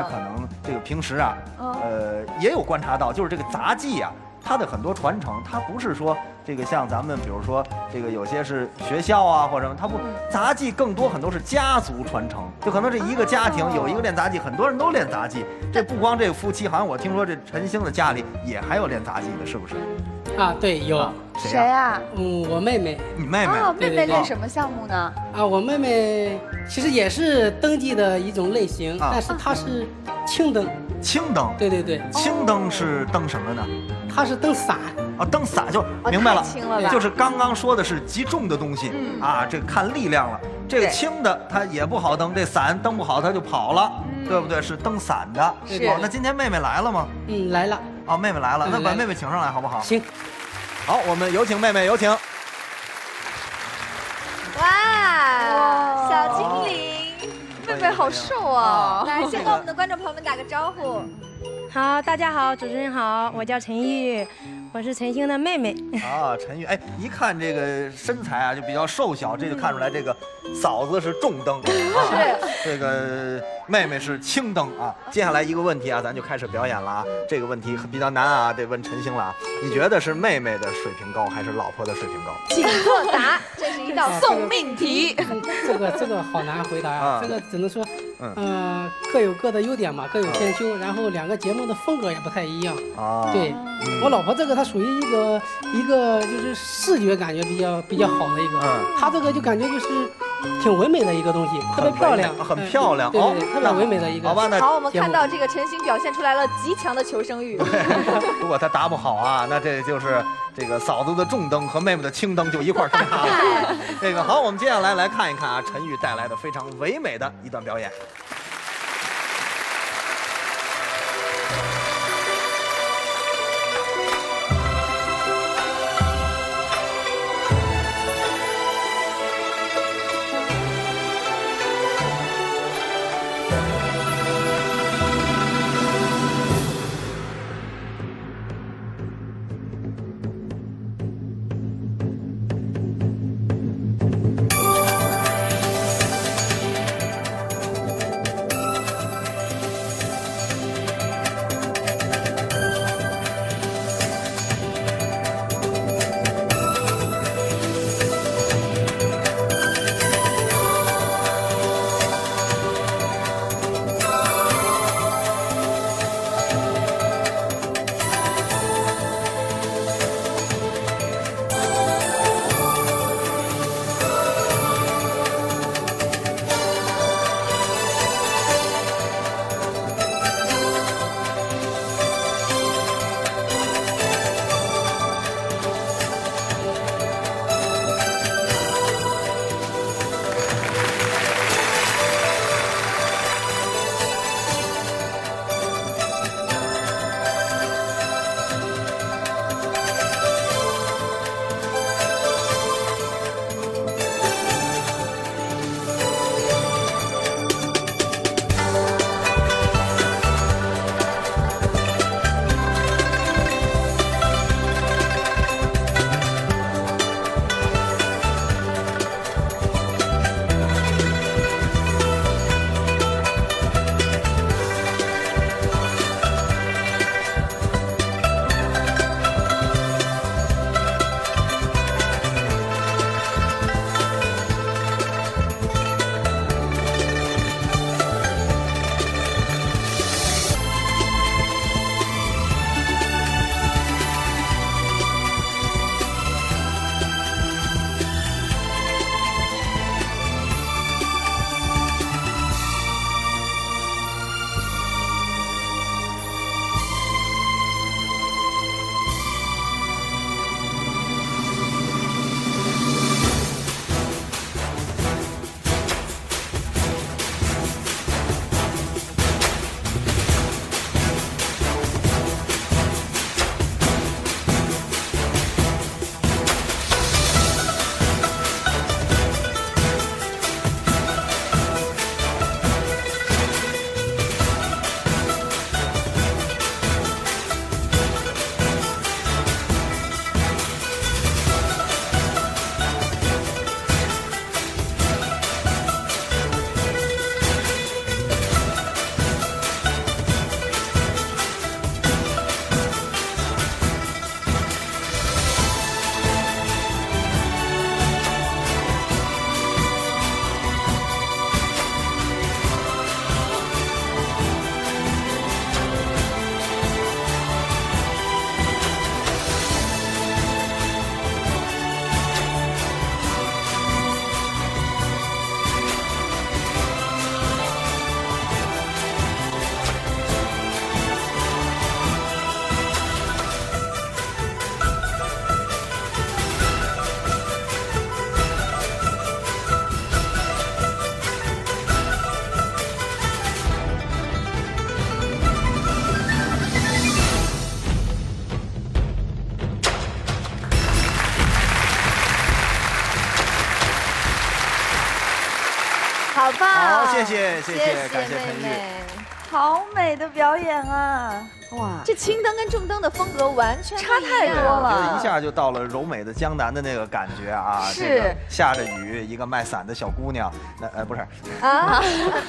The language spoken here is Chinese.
家可能这个平时啊，嗯呃，也有观察到，就是这个杂技啊，它的很多传承，它不是说这个像咱们比如说这个有些是学校啊或者什么，它不杂技更多很多是家族传承，就可能这一个家庭哦有一个练杂技，很多人都练杂技。这不光这个夫妻，好像我听说这陈星的家里也还有练杂技的，是不是？啊，对，有，啊谁呀？呀？嗯，我妹妹你妹妹？啊，妹妹练什么项目呢？啊，我妹妹其实也是登记的一种类型，啊但是她是轻登，青灯。对对对，青灯是灯什么呢？她是登伞，啊，灯伞就哦明白了太，轻了？就是刚刚说的是极重的东西、嗯啊，这看力量了。这个轻的它也不好蹬，这伞蹬不好它就跑了，嗯对不对？是蹬伞的。是哦，那今天妹妹来了吗？嗯，来了，哦，妹妹来了，那把妹妹请上来好不好？行，好，我们有请妹妹，有请。哇，小精灵，妹妹好瘦啊！来先跟我们的观众朋友们打个招呼。好，大家好，主持人好，我叫陈玉，我是陈星的妹妹。啊，陈玉，哎，一看这个身材啊，就比较瘦小，这就看出来这个嫂子是重灯啊，这个妹妹是轻灯啊。接下来一个问题啊，咱就开始表演了啊。这个问题比较难啊，得问陈星了啊。你觉得是妹妹的水平高，还是老婆的水平高？请作答，这是一道送命题。嗯这个这个好难回答啊啊，这个只能说，嗯。嗯，各有各的优点嘛，各有千秋，然后两个节目的风格也不太一样。啊，对嗯。我老婆这个，她属于一个一个就是视觉感觉比较比较好的一个，嗯。她这个就感觉就是挺唯美的一个东西，特别漂亮，很嗯漂亮哦。对对对，特别唯美的一个。好吧，那好，我们看到这个陈星表现出来了极强的求生欲。如果他答不好啊，那这就是这个嫂子的重灯和妹妹的轻灯就一块儿登塔了。这个好，我们接下来来看一看啊，陈玉带来的非常唯美的一段表演。棒！好，谢谢谢谢谢，感谢陈玉。妹妹，好美的表演啊！哇，这青灯跟重灯的风格完全差太多了一下就到了柔美的江南的那个感觉啊！是这个下着雨，一个卖伞的小姑娘，那呃不是，啊！